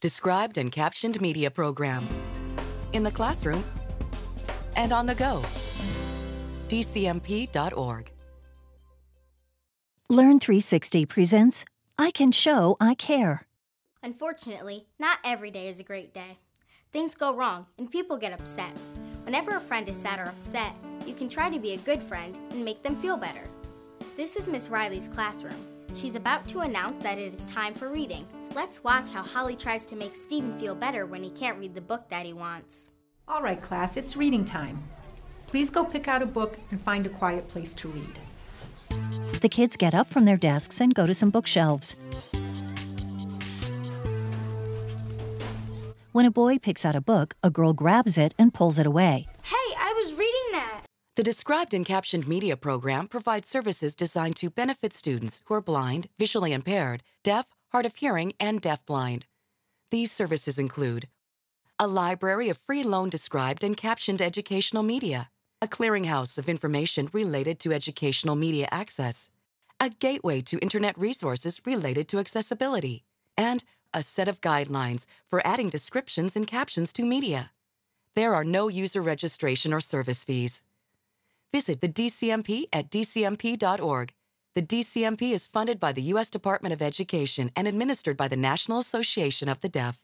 Described and captioned media program. In the classroom and on the go. DCMP.org. Learn 360 presents I Can Show I Care. Unfortunately, not every day is a great day. Things go wrong and people get upset. Whenever a friend is sad or upset, you can try to be a good friend and make them feel better. This is Miss Riley's classroom. She's about to announce that it is time for reading. Let's watch how Holly tries to make Stephen feel better when he can't read the book that he wants. All right, class, it's reading time. Please go pick out a book and find a quiet place to read. The kids get up from their desks and go to some bookshelves. When a boy picks out a book, a girl grabs it and pulls it away. Hey, I was reading that! The Described and Captioned Media program provides services designed to benefit students who are blind, visually impaired, deaf, hard of hearing, and deafblind. These services include a library of free loan described and captioned educational media, a clearinghouse of information related to educational media access, a gateway to internet resources related to accessibility, and a set of guidelines for adding descriptions and captions to media. There are no user registration or service fees. Visit the DCMP at dcmp.org. The DCMP is funded by the U.S. Department of Education and administered by the National Association of the Deaf.